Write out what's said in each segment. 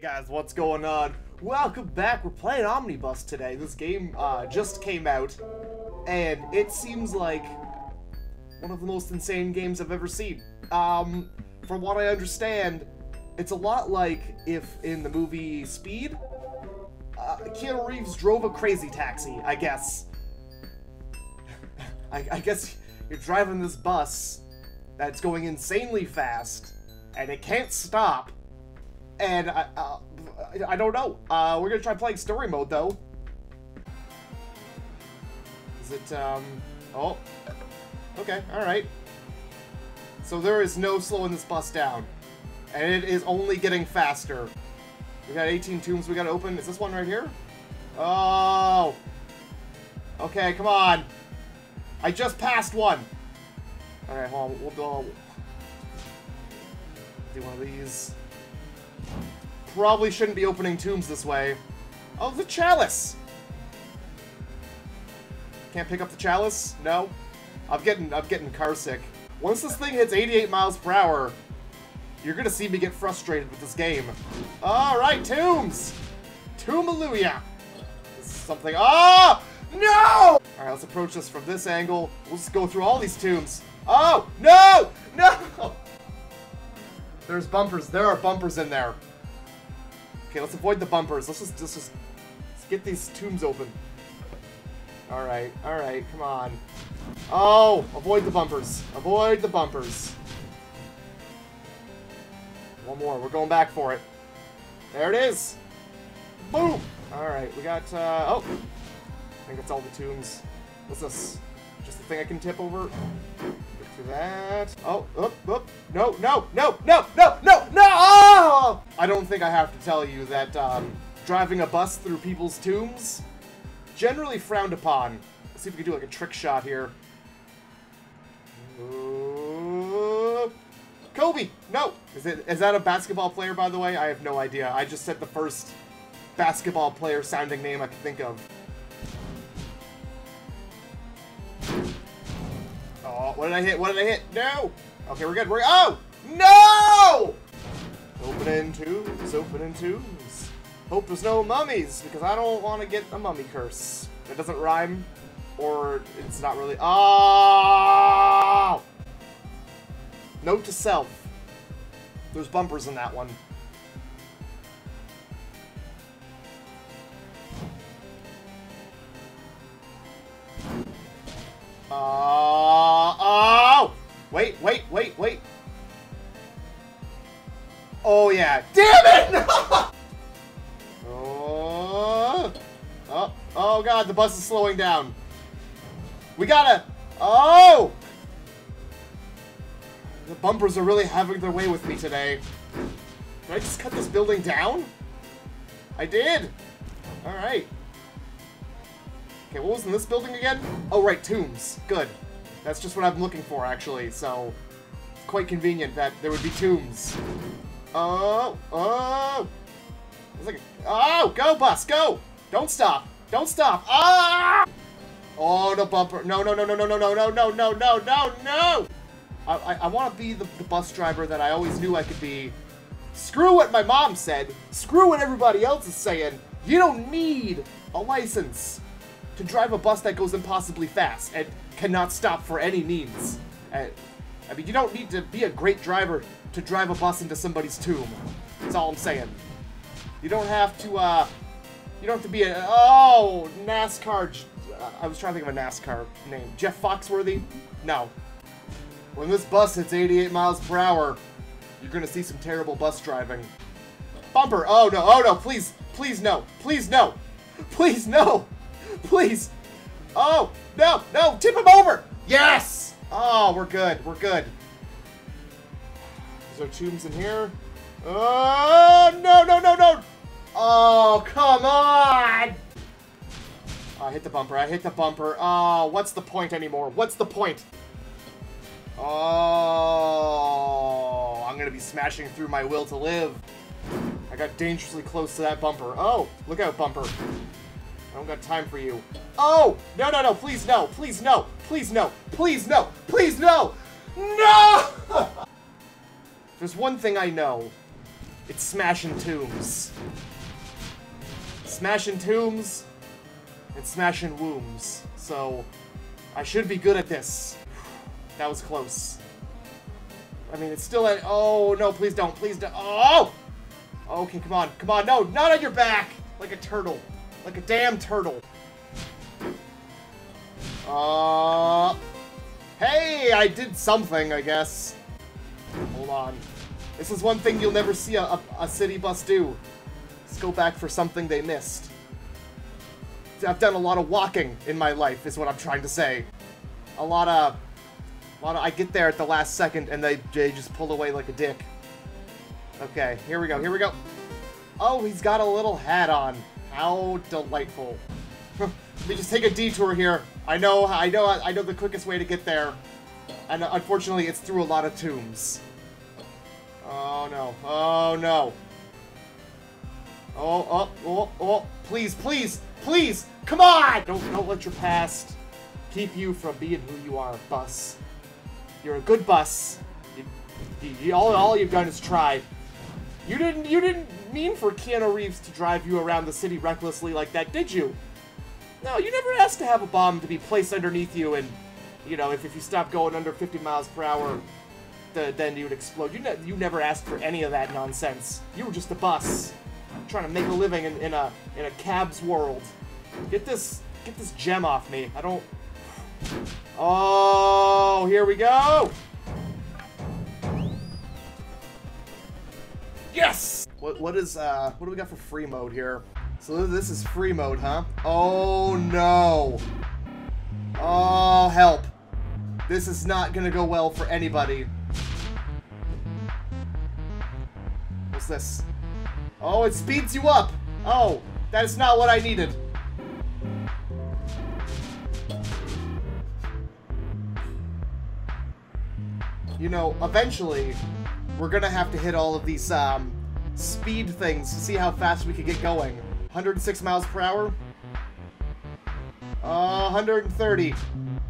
Hey guys, what's going on? Welcome back. We're playing Omnibus today. This game uh, just came out, and it seems like one of the most insane games I've ever seen. Um, from what I understand, it's a lot like if in the movie Speed, uh, Keanu Reeves drove a crazy taxi, I guess. I, I guess you're driving this bus that's going insanely fast, and it can't stop, and I, uh, I don't know. Uh, we're gonna try playing story mode though. Is it, um, oh, okay, alright. So there is no slowing this bus down. And it is only getting faster. We got 18 tombs we gotta open. Is this one right here? Oh! Okay, come on. I just passed one. Alright, hold on. We'll do, do one of these. Probably shouldn't be opening tombs this way. Oh, the chalice! Can't pick up the chalice? No? I'm getting I'm getting car sick. Once this thing hits 88 miles per hour, you're gonna see me get frustrated with this game. Alright, tombs! Tombaluya! Something. Oh! No! Alright, let's approach this from this angle. We'll just go through all these tombs. Oh! No! No! There's bumpers. There are bumpers in there. Okay, let's avoid the bumpers. Let's just, let's just let's get these tombs open. Alright, alright, come on. Oh, avoid the bumpers. Avoid the bumpers. One more. We're going back for it. There it is. Boom. Alright, we got, uh, oh. I think that's all the tombs. What's this? Just the thing I can tip over? That. Oh, up, up. No, no, no, no, no, no, no! Oh! I don't think I have to tell you that, um, driving a bus through people's tombs, generally frowned upon. Let's see if we can do like a trick shot here. Ooh. Kobe! No! Is it is that a basketball player, by the way? I have no idea. I just said the first basketball player sounding name I could think of. What did I hit? What did I hit? No! Okay, we're good. We're oh! No! Opening twos, opening twos. Hope there's no mummies, because I don't want to get a mummy curse. It doesn't rhyme, or it's not really. Oh! Note to self. There's bumpers in that one. Uh! Wait, wait, wait, wait. Oh, yeah. Damn it! oh, oh, oh, God, the bus is slowing down. We gotta... Oh! The bumpers are really having their way with me today. Did I just cut this building down? I did! Alright. Okay, what was in this building again? Oh, right, tombs. Good. That's just what I'm looking for, actually, so... Quite convenient that there would be tombs. Oh, oh! It's like, oh, go, bus, go! Don't stop! Don't stop! Ah! Oh, no bumper. No, no, no, no, no, no, no, no, no, no, no, no, no! I, I, I want to be the, the bus driver that I always knew I could be. Screw what my mom said. Screw what everybody else is saying. You don't need a license to drive a bus that goes impossibly fast and cannot stop for any means. I mean, you don't need to be a great driver to drive a bus into somebody's tomb. That's all I'm saying. You don't have to, uh, you don't have to be a, oh, NASCAR, I was trying to think of a NASCAR name. Jeff Foxworthy? No. When this bus hits 88 miles per hour, you're gonna see some terrible bus driving. Bumper! Oh no, oh no, please, please no, please no, please no, please. Oh, no, no, tip him over! Yes! Oh, we're good, we're good. Is there tombs in here? Oh, no, no, no, no! Oh, come on! Oh, I hit the bumper, I hit the bumper. Oh, what's the point anymore? What's the point? Oh, I'm gonna be smashing through my will to live. I got dangerously close to that bumper. Oh, look out, bumper. I don't got time for you. Oh, no, no, no, please no, please no, please no, please no, please no, no! There's one thing I know. It's smashing tombs. Smashing tombs and smashing wombs. So, I should be good at this. That was close. I mean, it's still at- Oh, no, please don't. Please don't. Oh! oh okay, come on. Come on. No, not on your back! Like a turtle. Like a damn turtle. Uh... Hey, I did something, I guess. Hold on. This is one thing you'll never see a, a, a city bus do. Let's go back for something they missed. I've done a lot of walking in my life, is what I'm trying to say. A lot of... A lot of... I get there at the last second, and they, they just pull away like a dick. Okay, here we go, here we go. Oh, he's got a little hat on. How delightful. Let me just take a detour here. I know, I know, I know the quickest way to get there. And uh, unfortunately, it's through a lot of tombs. Oh no, oh no. Oh, oh, oh, oh, please, please, please, come on! Don't, don't let your past keep you from being who you are, bus. You're a good bus. You, you, all, all you've done is try. You didn't, you didn't mean for Keanu Reeves to drive you around the city recklessly like that, did you? No, you never asked to have a bomb to be placed underneath you and, you know, if, if you stop going under 50 miles per hour, the, then you would explode. You, ne you never asked for any of that nonsense. You were just a bus, trying to make a living in, in a in a cab's world. Get this get this gem off me. I don't. Oh, here we go. Yes. What what is uh what do we got for free mode here? So this is free mode, huh? Oh no. Oh help. This is not gonna go well for anybody. What's this? Oh, it speeds you up! Oh, that is not what I needed. You know, eventually, we're gonna have to hit all of these, um, speed things to see how fast we can get going. 106 miles per hour? Uh, 130.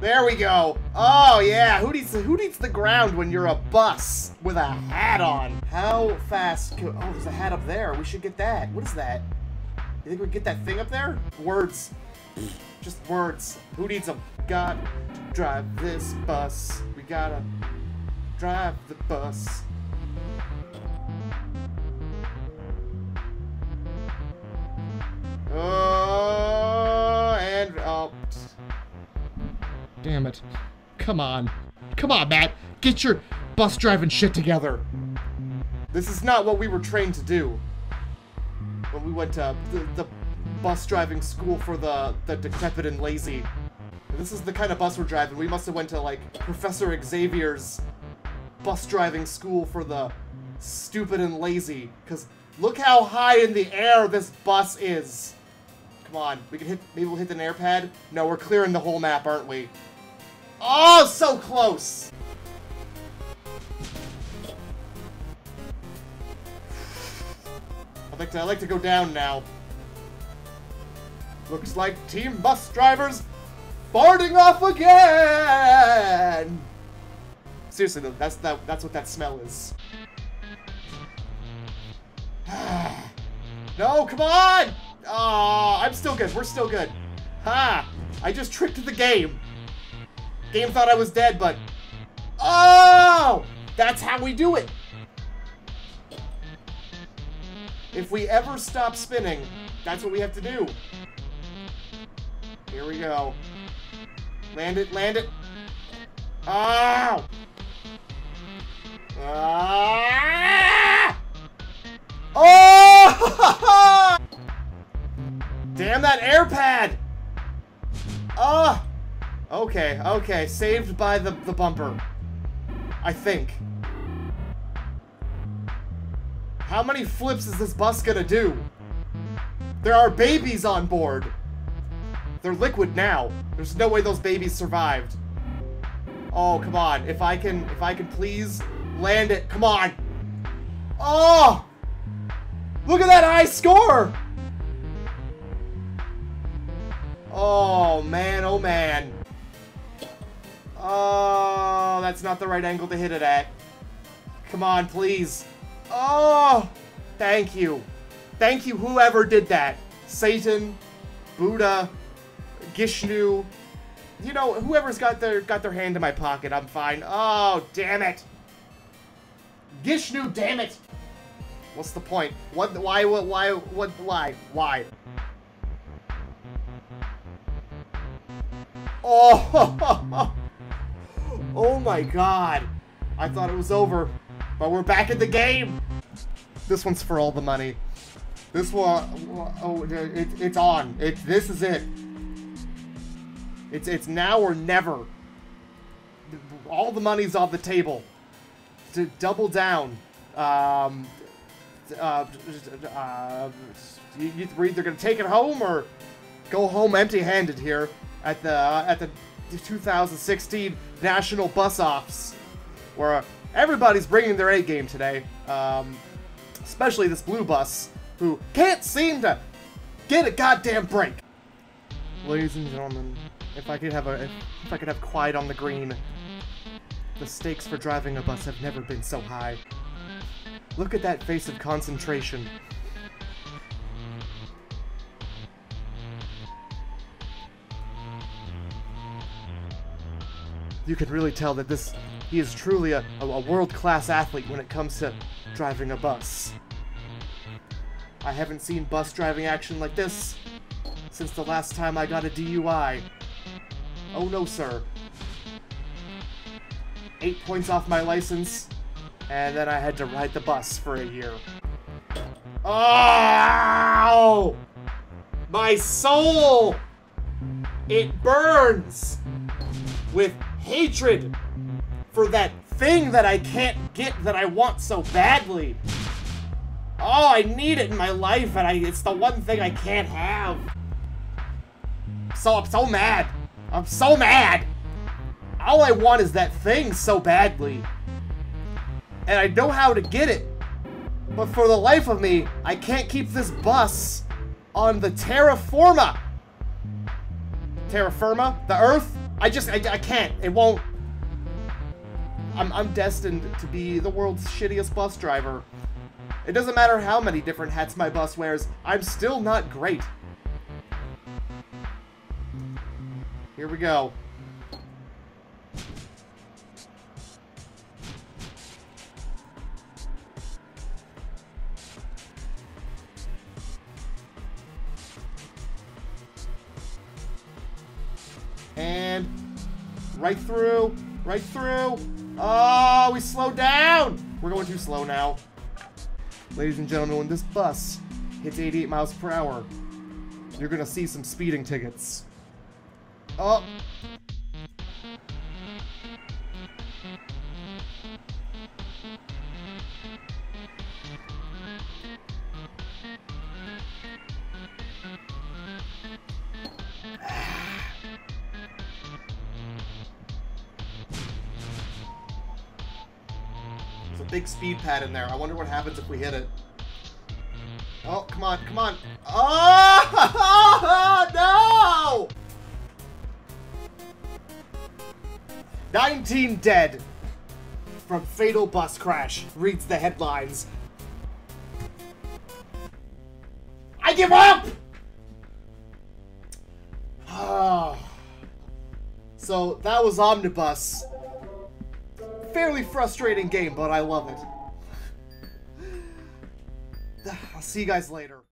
There we go. Oh yeah, who needs who needs the ground when you're a bus with a hat on? How fast? Oh, there's a hat up there. We should get that. What is that? You think we get that thing up there? Words. Just words. Who needs them? Got to drive this bus. We gotta drive the bus. Damn it. Come on. Come on, Matt. Get your bus driving shit together. This is not what we were trained to do. When we went to the, the bus driving school for the, the decrepit and lazy. This is the kind of bus we're driving. We must have went to, like, Professor Xavier's bus driving school for the stupid and lazy. Because look how high in the air this bus is. Come on. We can hit, maybe we'll hit an air pad? No, we're clearing the whole map, aren't we? Oh, so close! I like to I like to go down now. Looks like team bus drivers farting off again. Seriously though, that's that that's what that smell is. no, come on! Oh, I'm still good. We're still good. Ha! I just tricked the game. Game thought I was dead, but... Oh! That's how we do it! If we ever stop spinning, that's what we have to do. Here we go. Land it, land it. Ow! Ah! Oh! Damn that air pad! Okay, okay. Saved by the, the bumper. I think. How many flips is this bus gonna do? There are babies on board. They're liquid now. There's no way those babies survived. Oh, come on. If I can, if I can please land it. Come on. Oh! Look at that high score! Oh, man, oh, man. Oh, that's not the right angle to hit it at. Come on, please. Oh! Thank you. Thank you, whoever did that. Satan, Buddha, Gishnu. You know, whoever's got their got their hand in my pocket, I'm fine. Oh, damn it. Gishnu, damn it. What's the point? What? Why? What? Why? What? Why? Why? Oh! oh my god. I thought it was over, but we're back in the game. This one's for all the money. This one, oh, it, it's on. It, this is it. It's it's now or never. All the money's on the table. To double down. Um, uh, uh, you, you're either gonna take it home or go home empty-handed here at the uh, at the 2016 National Bus Offs, where everybody's bringing their A game today. Um, especially this blue bus, who can't seem to get a goddamn break. Ladies and gentlemen, if I could have a if I could have quiet on the green, the stakes for driving a bus have never been so high. Look at that face of concentration. You can really tell that this he is truly a, a, world-class athlete when it comes to driving a bus. I haven't seen bus driving action like this since the last time I got a DUI. Oh no, sir. Eight points off my license, and then I had to ride the bus for a year. Oh! My soul! It burns with hatred for that thing that I can't get that I want so badly. Oh, I need it in my life, and I, it's the one thing I can't have. So I'm so mad. I'm so mad. All I want is that thing so badly. And I know how to get it. But for the life of me, I can't keep this bus on the terra firma. Terra firma? The Earth? I just, I, I can't. It won't. I'm, I'm destined to be the world's shittiest bus driver. It doesn't matter how many different hats my bus wears, I'm still not great. Here we go. Right through, right through. Oh, we slowed down. We're going too slow now. Ladies and gentlemen, when this bus hits 88 miles per hour, you're gonna see some speeding tickets. Oh! Big speed pad in there. I wonder what happens if we hit it. Oh, come on, come on. Oh, no! 19 dead from fatal bus crash reads the headlines. I give up! so that was Omnibus fairly frustrating game, but I love it. I'll see you guys later.